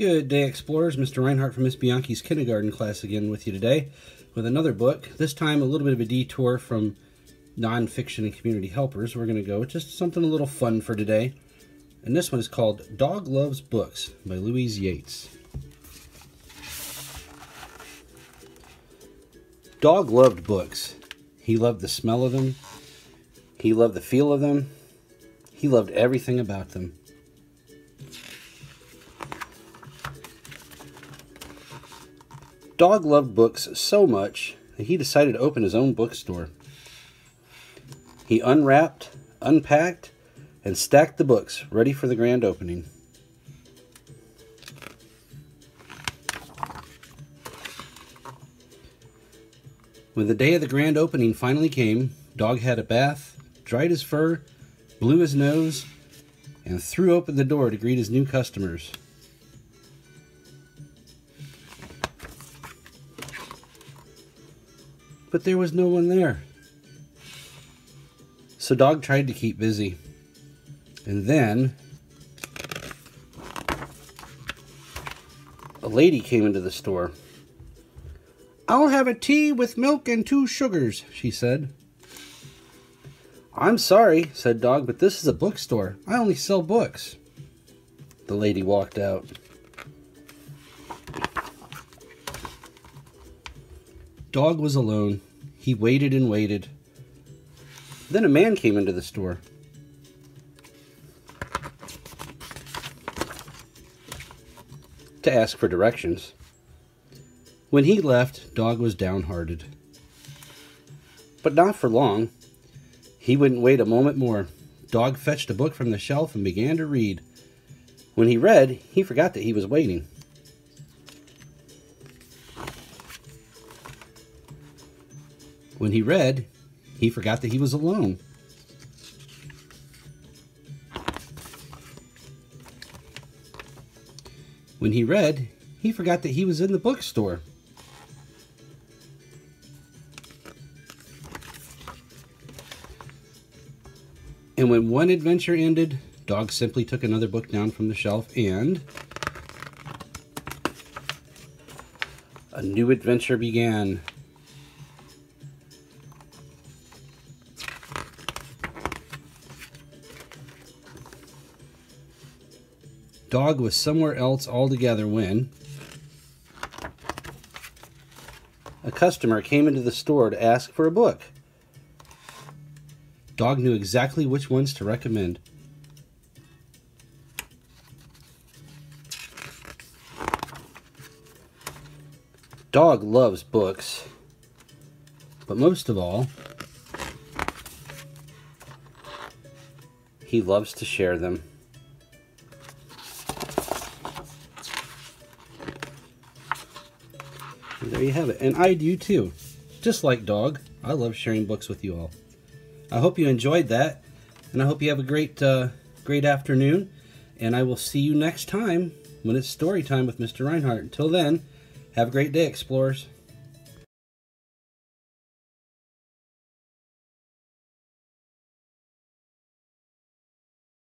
Good day, explorers. Mr. Rinehart from Miss Bianchi's kindergarten class again with you today with another book. This time, a little bit of a detour from nonfiction and community helpers. We're going to go just something a little fun for today. And this one is called Dog Loves Books by Louise Yates. Dog loved books. He loved the smell of them. He loved the feel of them. He loved everything about them. Dog loved books so much that he decided to open his own bookstore. He unwrapped, unpacked, and stacked the books ready for the grand opening. When the day of the grand opening finally came, Dog had a bath, dried his fur, blew his nose, and threw open the door to greet his new customers. But there was no one there. So Dog tried to keep busy. And then a lady came into the store. I'll have a tea with milk and two sugars, she said. I'm sorry, said Dog, but this is a bookstore. I only sell books. The lady walked out. Dog was alone. He waited and waited. Then a man came into the store. To ask for directions. When he left, Dog was downhearted. But not for long. He wouldn't wait a moment more. Dog fetched a book from the shelf and began to read. When he read, he forgot that he was waiting. When he read, he forgot that he was alone. When he read, he forgot that he was in the bookstore. And when one adventure ended, Dog simply took another book down from the shelf and a new adventure began. Dog was somewhere else altogether when a customer came into the store to ask for a book. Dog knew exactly which ones to recommend. Dog loves books, but most of all, he loves to share them. There you have it. And I do too. Just like Dog, I love sharing books with you all. I hope you enjoyed that, and I hope you have a great, uh, great afternoon. And I will see you next time when it's story time with Mr. Rinehart. Until then, have a great day, explorers.